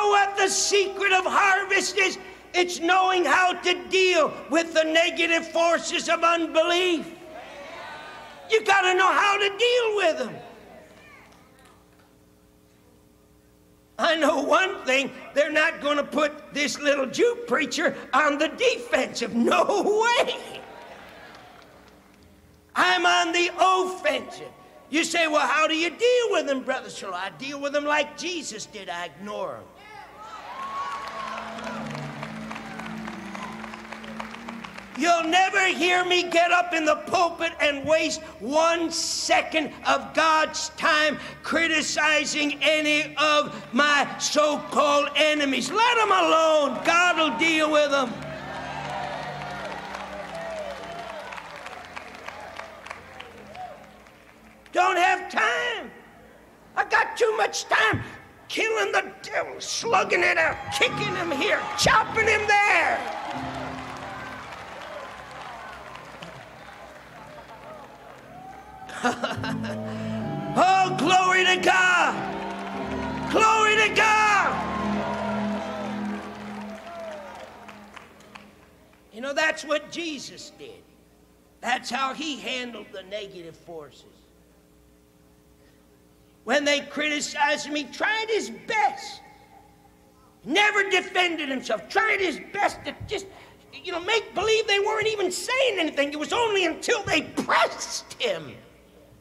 know what the secret of harvest is? It's knowing how to deal with the negative forces of unbelief. You got to know how to deal with them. I know one thing they're not going to put this little Jew preacher on the defensive. No way. I'm on the offensive. You say, well, how do you deal with them, Brother Shall I deal with them like Jesus did. I ignore them. You'll never hear me get up in the pulpit and waste one second of God's time criticizing any of my so called enemies. Let them alone. God will deal with them. Don't have time. I got too much time killing the devil, slugging it out, kicking him here, chopping him Know, that's what Jesus did. That's how he handled the negative forces. When they criticized him, he tried his best. Never defended himself. Tried his best to just, you know, make believe they weren't even saying anything. It was only until they pressed him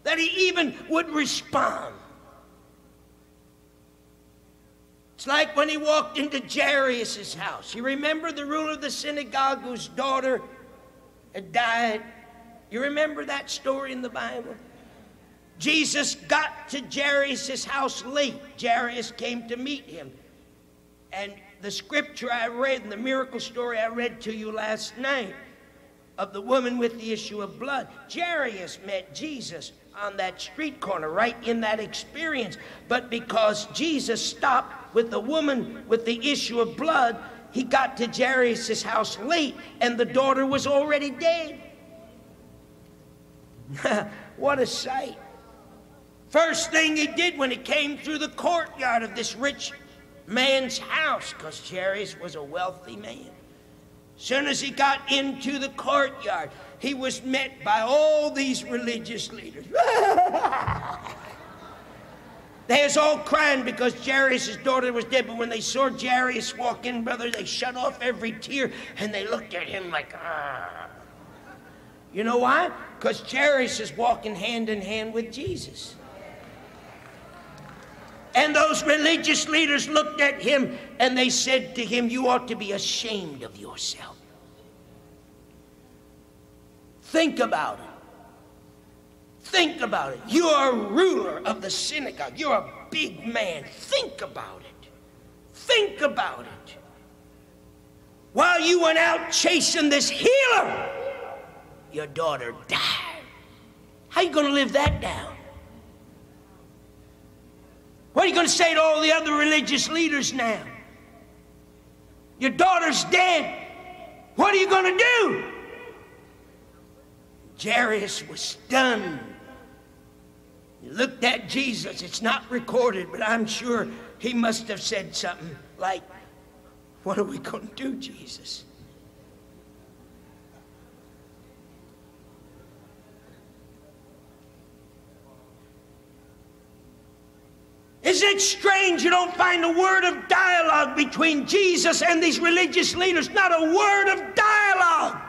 that he even would respond. It's like when he walked into Jairus' house. You remember the ruler of the synagogue whose daughter had died? You remember that story in the Bible? Jesus got to Jairus' house late. Jairus came to meet him. And the scripture I read, and the miracle story I read to you last night of the woman with the issue of blood, Jairus met Jesus on that street corner, right in that experience. But because Jesus stopped with the woman with the issue of blood, he got to Jairus' house late, and the daughter was already dead. what a sight. First thing he did when he came through the courtyard of this rich man's house, because Jairus was a wealthy man. Soon as he got into the courtyard, he was met by all these religious leaders. they was all crying because Jairus' daughter was dead. But when they saw Jairus walk in, brother, they shut off every tear and they looked at him like, ah. You know why? Because Jairus is walking hand in hand with Jesus. And those religious leaders looked at him and they said to him, You ought to be ashamed of yourself. Think about it. Think about it. You're a ruler of the synagogue. You're a big man. Think about it. Think about it. While you went out chasing this healer, your daughter died. How you going to live that down? What are you going to say to all the other religious leaders now? Your daughter's dead. What are you going to do? Jairus was stunned. Looked at Jesus. It's not recorded, but I'm sure he must have said something like, What are we going to do, Jesus? Isn't it strange you don't find a word of dialogue between Jesus and these religious leaders? Not a word of dialogue.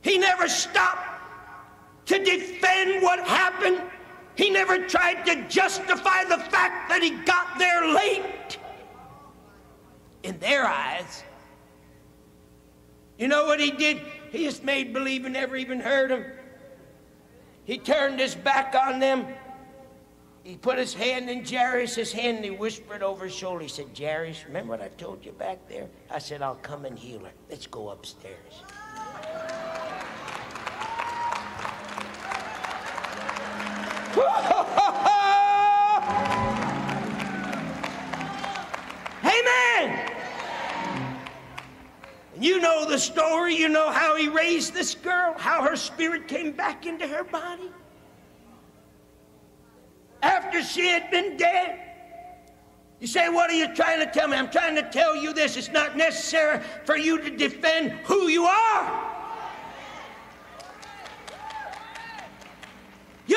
He never stopped to defend what happened. He never tried to justify the fact that he got there late. In their eyes, you know what he did? He just made believe and never even heard them. He turned his back on them. He put his hand in Jairus' hand and he whispered over his shoulder. He said, Jairus, remember what I told you back there? I said, I'll come and heal her. Let's go upstairs. Amen. You know the story. You know how he raised this girl, how her spirit came back into her body. After she had been dead, You say, What are you trying to tell me? I'm trying to tell you this. It's not necessary for you to defend who you are.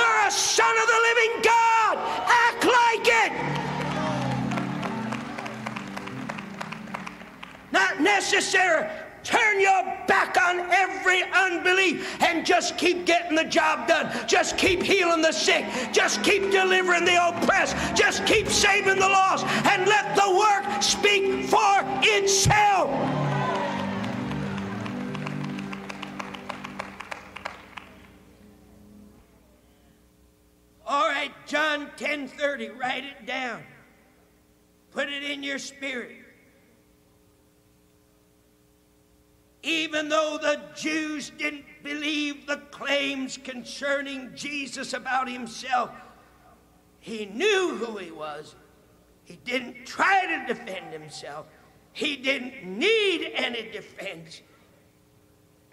You're a son of the living God. Act like it. Not necessary Turn your back on every unbelief and just keep getting the job done. Just keep healing the sick. Just keep delivering the oppressed. Just keep saving the lost and let the work speak for itself. 10:30, write it down. Put it in your spirit. even though the Jews didn't believe the claims concerning Jesus about himself, he knew who he was. He didn't try to defend himself. He didn't need any defense.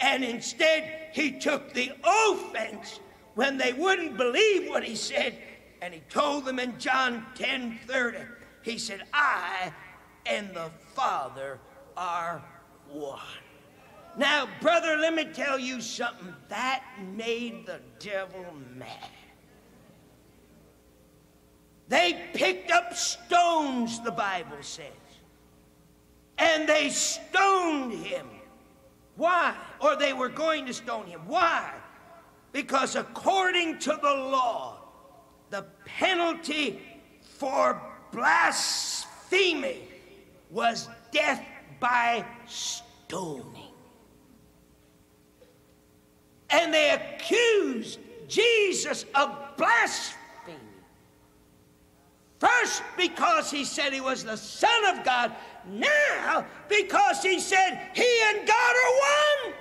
And instead, he took the offense when they wouldn't believe what he said. And he told them in John 10 30, he said, I and the Father are one. Now, brother, let me tell you something. That made the devil mad. They picked up stones, the Bible says, and they stoned him. Why? Or they were going to stone him. Why? Because according to the law, the penalty for blasphemy was death by stoning and they accused Jesus of blasphemy. First, because he said he was the Son of God. Now, because he said he and God are one.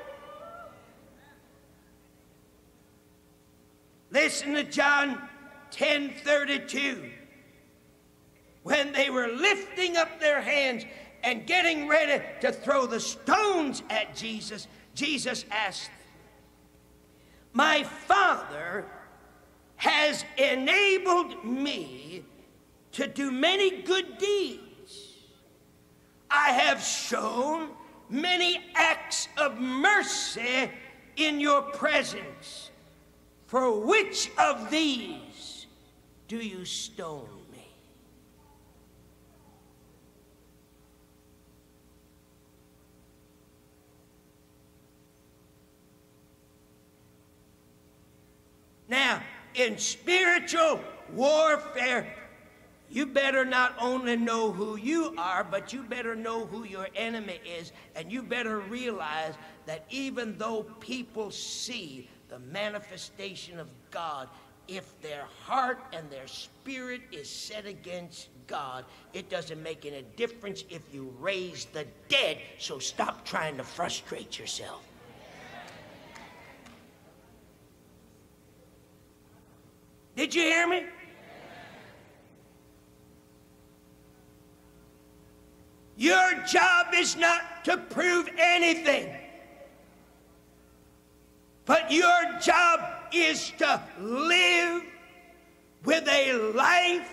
Listen to John 10 32. When they were lifting up their hands and getting ready to throw the stones at Jesus, Jesus asked my Father has enabled me to do many good deeds. I have shown many acts of mercy in your presence. For which of these do you stone? Me? Now, in spiritual warfare, you better not only know who you are, but you better know who your enemy is. And you better realize that even though people see the manifestation of God, if their heart and their spirit is set against God, it doesn't make any difference if you raise the dead. So stop trying to frustrate yourself. Did you hear me? Your job is not to prove anything. But your job is to live with a life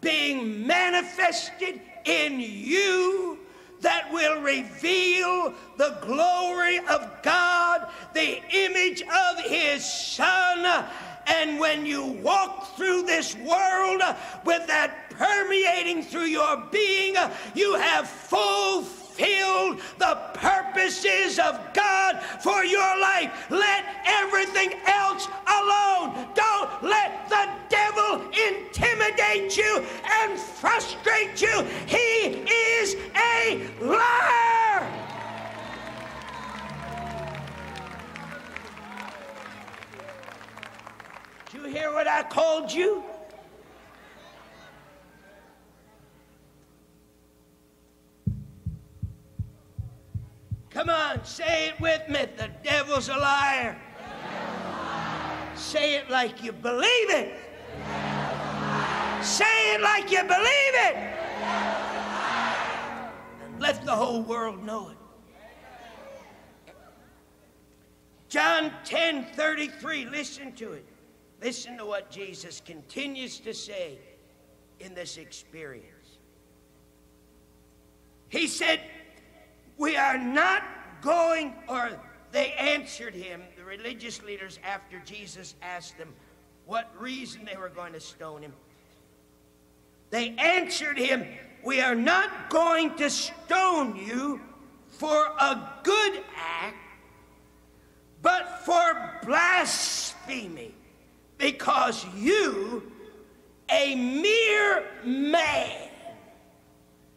being manifested in you that will reveal the glory of God, the image of His Son, and when you walk through this world with that permeating through your being, you have fulfilled the purposes of God for your life. Let everything else alone. Don't let the devil intimidate you and frustrate you. He is a liar. Did you hear what I called you? Come say it with me. The devil's a liar. Say it like you believe it. Say it like you believe it. And let the whole world know it. John 10 33, listen to it. Listen to what Jesus continues to say in this experience. He said, We are not going, or they answered him, the religious leaders, after Jesus asked them what reason they were going to stone him. They answered him, We are not going to stone you for a good act, but for blasphemy, because you, a mere man,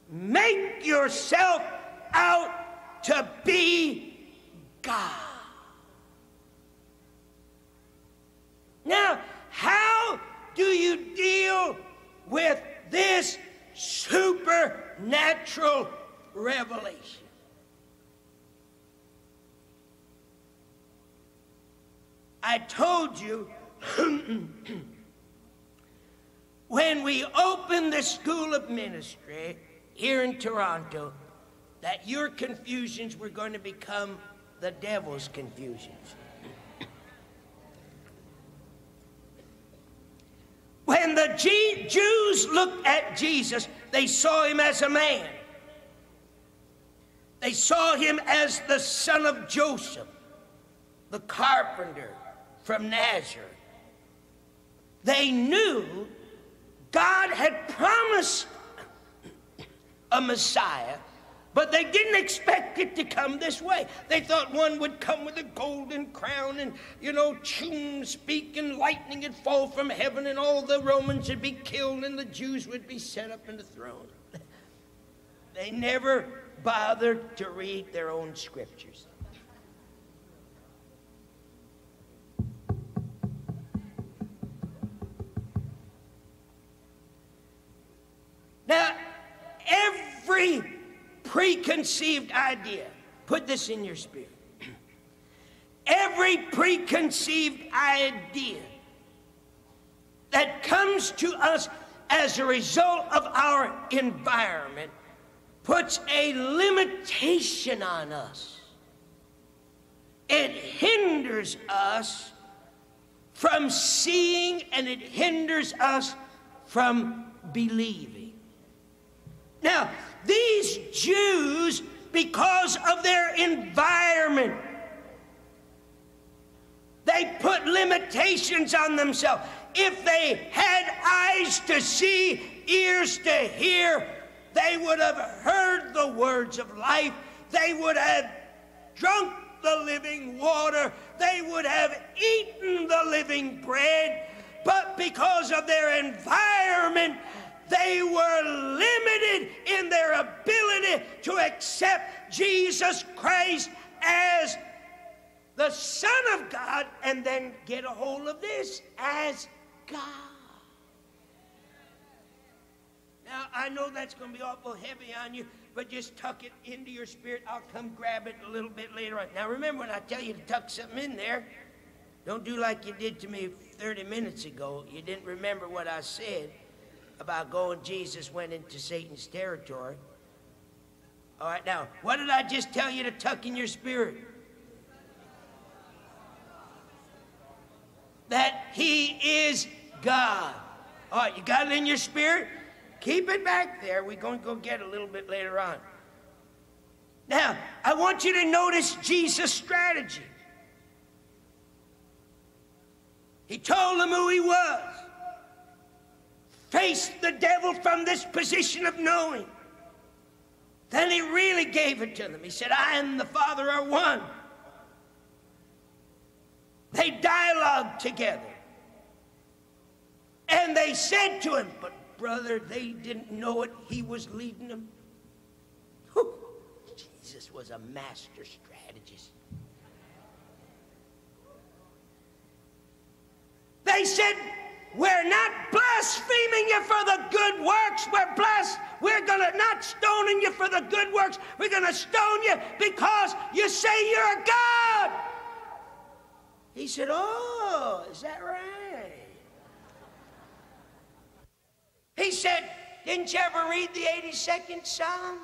make yourself out to be God. Now, how do you deal with this supernatural revelation? I told you when we opened the School of Ministry here in Toronto that your confusions were going to become the devil's confusions. When the G- Jews looked at Jesus, they saw him as a man. They saw him as the son of Joseph, the carpenter from Nazareth. They knew God had promised a Messiah, but they didn't expect it to come this way. They thought one would come with a golden crown and, you know, tune, speak, and lightning would fall from heaven, and all the Romans would be killed, and the Jews would be set up in the throne. They never bothered to read their own scriptures. Preconceived idea, put this in your spirit. Every preconceived idea that comes to us as a result of our environment puts a limitation on us. It hinders us from seeing and it hinders us from believing. Now, these Jews, because of their environment, they put limitations on themselves. If they had eyes to see, ears to hear, they would have heard the words of life. They would have drunk the living water. They would have eaten the living bread. But because of their environment, they were limited in their ability to accept Jesus Christ as the Son of God and then get a hold of this as God. Now, I know that's going to be awful heavy on you, but just tuck it into your spirit. I'll come grab it a little bit later on. Now, remember when I tell you to tuck something in there, don't do like you did to me 30 minutes ago. You didn't remember what I said about going, Jesus went into Satan's territory. All right, now, what did I just tell you to tuck in your spirit? That He is God. All right, you got it in your spirit? Keep it back there. We're going to go get it a little bit later on. Now, I want you to notice Jesus' strategy. He told them who he was faced the devil from this position of knowing. Then he really gave it to them. He said, I and the Father are one. They dialogued together. And they said to him, But brother, they didn't know it. He was leading them. Whew. Jesus was a master strategist. They said, we're not blaspheming you for the good works. We're blessed. We're gonna not stoning you for the good works. We're gonna stone you because you say you're a God. He said, Oh, is that right? He said, Didn't you ever read the 82nd Psalm?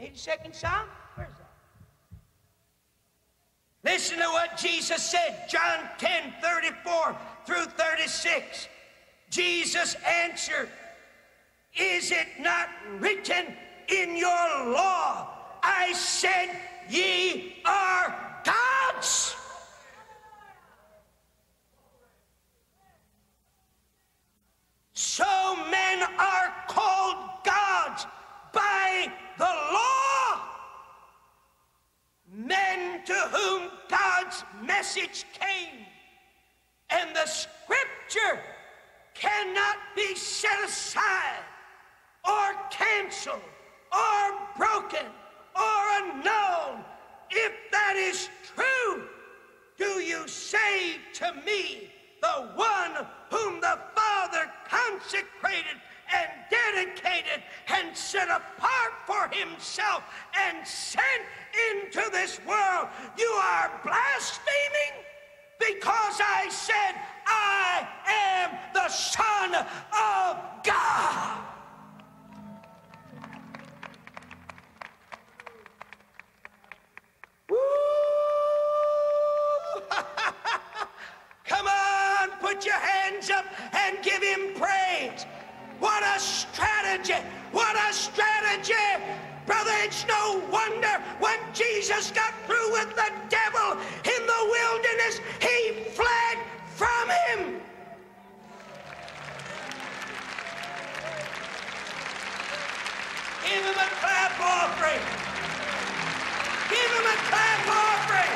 82nd Psalm? Listen to what Jesus said, John 10 34 through 36. Jesus answered, Is it not written in your law? I said, Ye are gods. Message came. And the scripture cannot be set aside or canceled or broken or unknown. If that is true, do you say to me, the one whom the Father consecrated and dedicated and set apart for himself and sent into this world, you are blaspheming because I said, I am the Son of God. Come on, put your hands up and give him praise. What a strategy! What a strategy! Brother, it's no wonder when Jesus got through with the devil in the wilderness, he fled from him. Give him a clap offering. Give him a clap offering.